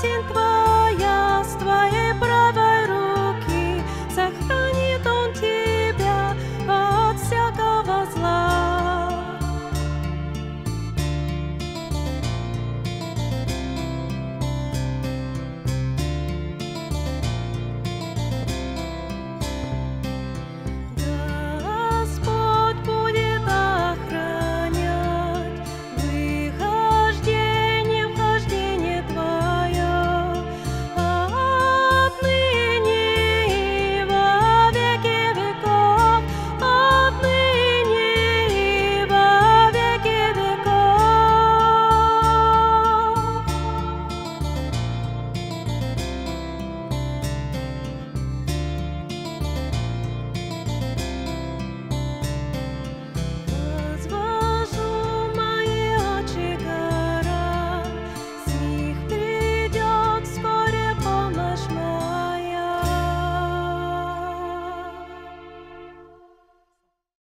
Константин